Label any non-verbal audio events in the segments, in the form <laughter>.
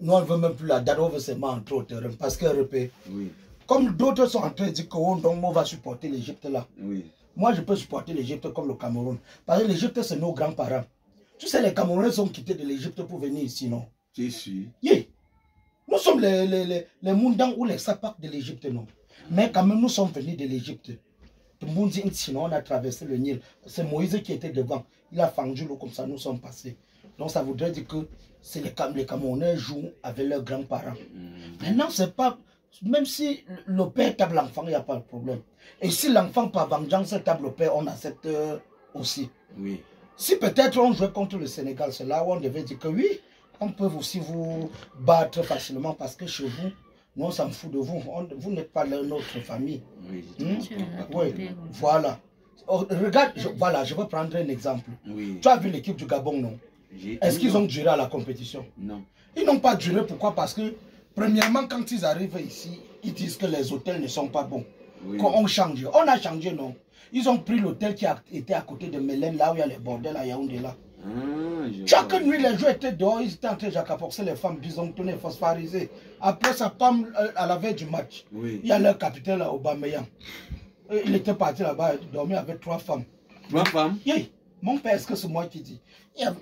Nous, on ne veut même plus la date, on veut seulement entrer au terrain. Parce que, Oui, comme d'autres sont en train de dire qu'on donc, on va supporter l'Égypte là. oui. Moi, je peux supporter l'Égypte comme le Cameroun. Parce que l'Égypte, c'est nos grands-parents. Tu sais, les Camerounais ont quitté de l'Égypte pour venir ici, non? Tu suis. Yeah. Nous sommes les, les, les, les Moundans ou les Sapak de l'Égypte, non? Mais quand même, nous sommes venus de l'Égypte. Tout le monde dit, sinon, on a traversé le Nil. C'est Moïse qui était devant. Il a fendu l'eau comme ça, nous sommes passés. Donc, ça voudrait dire que c'est les, Cam- les Camerounais jouent avec leurs grands-parents. Maintenant, c'est pas. Même si le père tape l'enfant, il n'y a pas de problème. Et si l'enfant, par vengeance, tape le père, on accepte euh, aussi. Oui. Si peut-être on jouait contre le Sénégal, c'est là où on devait dire que oui, on peut aussi vous battre facilement parce que chez vous, nous on s'en fout de vous. On- vous n'êtes pas notre famille. Oui. Hmm? Oui, voilà. Oh, regarde, je- voilà, je vais prendre un exemple. Oui. Tu as vu l'équipe du Gabon, non? Est-ce qu'ils ont duré à la compétition Non. Ils n'ont pas duré, pourquoi? Parce que, premièrement, quand ils arrivent ici, ils disent que les hôtels ne sont pas bons. Oui. Qu'on change. On a changé, non Ils ont pris l'hôtel qui a- était à côté de Mélène, là où il y a les bordels à Yaoundé, là. Ah, Chaque vois. nuit, les gens étaient dehors, ils étaient en train de les femmes, disons, tenaient phospharisées. Après, sa femme, euh, à la veille du match, Oui. il y a leur capitaine, là, Aubameyang. Et Il était parti là-bas, il dormait avec trois femmes. Trois femmes? Yeah. Mon père, est-ce que c'est moi qui dis? Il y avait,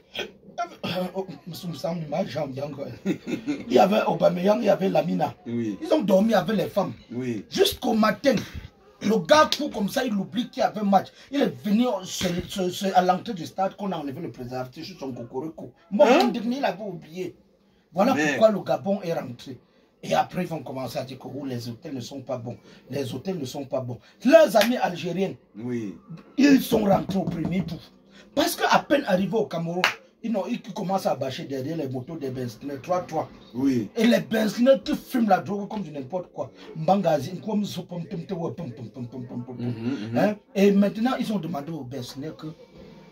il y avait Aubameyang, il y avait Lamina. Oui. Ils ont dormi avec les femmes. Oui. Jusqu'au matin, le gars court comme ça, il oublie qu'il y avait match. Il est venu se- se- se- à l'entrée du stade qu'on a enlevé le préservatif sur son cocorico. Mon Hein? dernier, il avait oublié. Voilà pourquoi le Gabon est rentré. Et après, ils vont commencer à dire que oh, les hôtels ne sont pas bons. Les hôtels ne sont pas bons. Leurs amis algériens, Oui. ils sont rentrés au premier tour. Parce qu'à peine arrivé au Cameroun, ils, ont, ils commencent à bâcher derrière les motos des Bensley 3-3. Et les Bensley qui fument la drogue comme n'importe quoi. Mbangazi, comme mhm, mhm. hein? Et maintenant, ils ont demandé aux Bensley que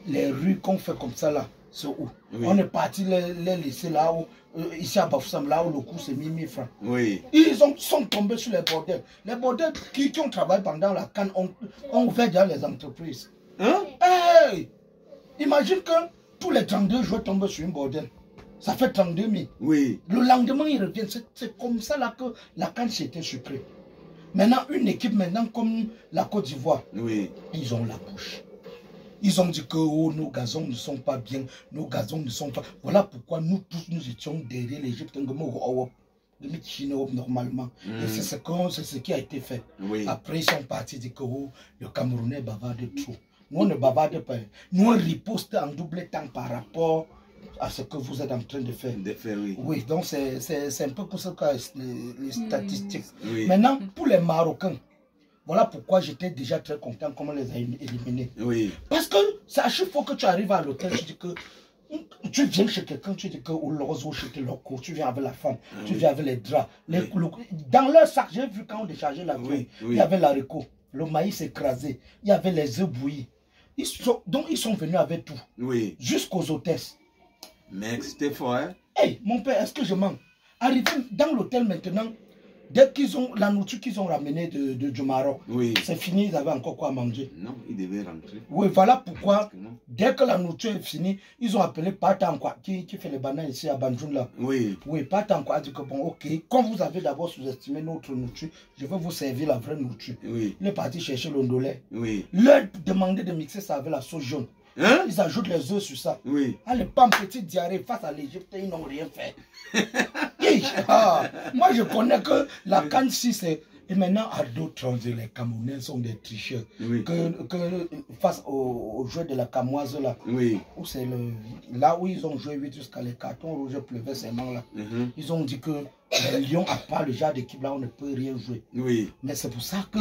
les rues qu'on fait comme ça là, c'est où? On est parti les, les laisser là où, euh, ici à Bafoussam, là où le coût c'est 1000 francs. Ils sont tombés sur les bordels. Les bordels qui, ont travaillé pendant la canne ont, ouvert déjà les entreprises. Hein? Hey Imagine que tous les 32 joueurs tombent sur une bordel. Ça fait 32 000. Oui. Le lendemain, ils reviennent. C'est- comme ça là que la canne s'était sucrée. Maintenant, une équipe maintenant comme la Côte d'Ivoire, Oui. ils ont la bouche. Ils ont dit que oh, nos gazons ne sont pas bien, nos gazons ne sont pas. Voilà pourquoi nous tous nous étions derrière l'Égypte normalement. Mm. Et c'est ce, ce qui a été fait. Oui. Après, ils sont partis dire que oh, le Camerounais bavarde trop. Nous, on ne bavarde pas. Nous, on riposte en double temps par rapport à ce que vous êtes en train de faire. De faire, oui. Oui, donc c'est c'est- c'est un peu pour ça que les, les statistiques. Oui. Maintenant, pour les Marocains, voilà pourquoi j'étais déjà très content comment on les a éliminés. Oui. Parce que c'est à chaque fois que tu arrives à l'hôtel, tu dis que tu viens chez quelqu'un, tu dis que ou l'ose ou chez loco, tu viens avec la femme, Ah tu oui. viens avec les draps. Les, Oui. le- dans leur sac, j'ai vu quand on déchargeait la oui. il y avait l'haricot, le maïs écrasé, il y avait les œufs bouillis. Ils sont, donc ils sont venus avec tout, Oui. jusqu'aux hôtesses. Mais c'était fort, hein? Hey, mon père, est-ce que je mens Arrivé dans l'hôtel maintenant, dès qu'ils ont la nourriture qu'ils ont ramenée de, de- du Maroc, Oui. c'est fini, ils avaient encore quoi manger. Non, il devait rentrer. Oui, voilà pourquoi, dès que la nourriture est finie, ils ont appelé Patankwa, qui, qui fait les bananes ici à Banjul là. Oui. Oui, Patankwa a dit que bon, ok, comme vous avez d'abord sous-estimé notre nourriture, je vais vous servir la vraie nourriture. Oui. Il est parti chercher le ndolé. Oui. Leur demander de mixer ça avec la sauce jaune. Hein? Ils ajoutent les œufs sur ça. Oui. Ah, les pommes petites diarrhées face à l'Égypte, ils n'ont rien fait. <laughs> Ah, moi, je connais que la canne, si c'est. Et maintenant, à d'autres, les Camerounais sont des tricheurs. Oui. Que, que face au, au jeu de la Camoise, là, Oui. où c'est le, là où ils ont joué 8 jusqu'à les cartons rouges pleuvait seulement là. Mhm. Ils ont dit que les Lions, à part le genre d'équipe là, on ne peut rien jouer. Oui. Mais c'est pour ça que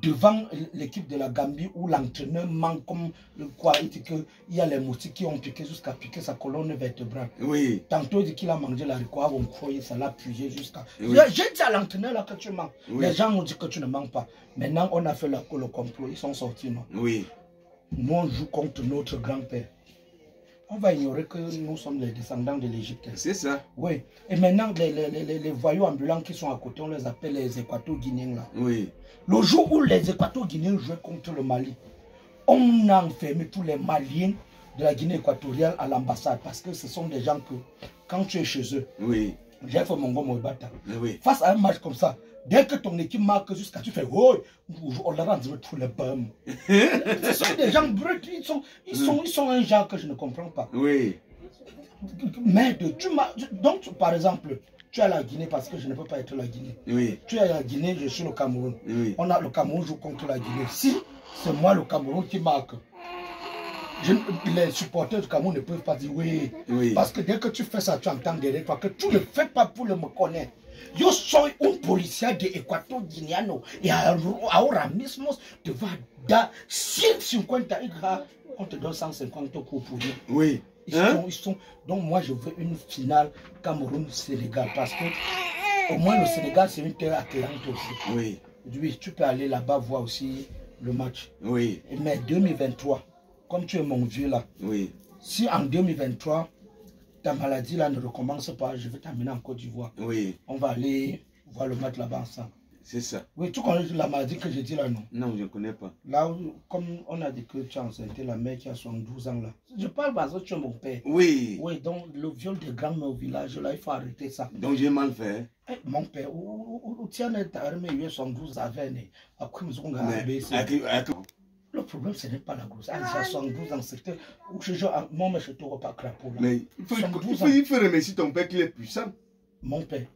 devant l'équipe de la Gambie où l'entraîneur manque comme le quoi, il dit qu'il y a les moustiques qui ont piqué jusqu'à piquer sa colonne vertébrale. Oui. Tantôt il dit qu'il a mangé la ricoire, on croyait ça l'a puisé jusqu'à. Oui. J'ai dit à l'entraîneur là que tu manques. Oui. Les gens ont dit que tu ne manques pas. Maintenant on a fait la, le complot, ils sont sortis non? Oui. Nous on joue contre notre grand-père. On va ignorer que nous sommes les descendants de l'Égypte. C'est ça. Oui. Et maintenant les, les, les, les voyous ambulants qui sont à côté, on les appelle les équato-guinéens là. Oui. Le jour où les Équato-Guinéens jouaient contre le Mali, on a enfermé tous les Maliens de la Guinée équatoriale à l'ambassade parce que ce sont des gens que quand tu es chez eux, Oui. j'ai fait mon gomme au bata. Oui. Face à un match comme ça, dès que ton équipe marque jusqu'à tu fais oh, on leur rend tous les pommes. Ce sont des gens bruts, ils sont, ils, sont, ils sont un genre que je ne comprends pas. Oui. Mais tu m'as. Donc, par exemple, tu es à la Guinée parce que je ne peux pas être la Guinée. Oui. Tu es à la Guinée, je suis le Cameroun. Oui. On a le Cameroun joue contre la Guinée. Si c'est moi le Cameroun qui marque, je- les supporters du Cameroun ne peuvent pas dire oui. Oui. Parce que dès que tu fais ça, tu entends derrière toi que tu ne fais pas pour le me connaître. Yo soy un policía de Ecuador guineano y ahora mismo te va a dar 150 hijas. On te donne 150 coups pour rien. Oui. Ils, Hein? sont, ils sont. Donc moi je veux une finale Cameroun-Sénégal parce que au moins le Sénégal c'est une terre attirante aussi. Oui. Oui, tu peux aller là-bas voir aussi le match. Oui. Mais 2023, comme tu es mon vieux là, Oui. si en 2023, ta maladie là ne recommence pas, je vais t'amener en Côte d'Ivoire. Oui. On va aller voir le match là-bas ensemble. C'est ça. Oui, tu connais la maladie que j'ai dit là, non? Non, je ne connais pas. Là, où- comme on a dit que tu es enceinte, la mère qui a 72 ans là. Je parle parce que tu es mon père. Oui. Oui, donc le viol des grands-mères au village, là, il faut arrêter ça. Donc j'ai mal fait. Eh, mon père, où tiens, tu as remis 72 avec après, nous avons Le problème, ce n'est pas la grosse. Ah, j'ai 72 ans, c'était où je joue à mon mais je te repas crapaud là. Mais il faut, il, faut, il faut remercier ton père qu'il est puissant. Mon père,